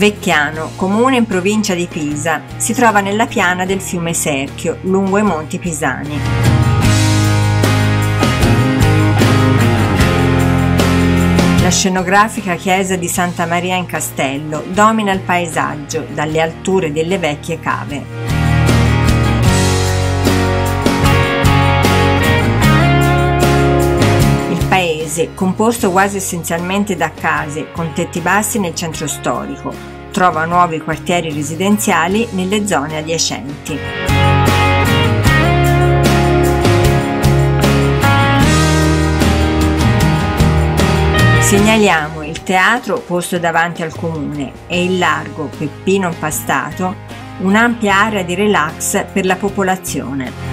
Vecchiano, comune in provincia di Pisa, si trova nella piana del fiume Serchio, lungo i monti pisani. La scenografica chiesa di Santa Maria in Castello domina il paesaggio dalle alture delle vecchie cave. Paese, composto quasi essenzialmente da case con tetti bassi nel centro storico, trova nuovi quartieri residenziali nelle zone adiacenti. Segnaliamo il teatro posto davanti al comune e il largo Peppino Impastato, un'ampia area di relax per la popolazione.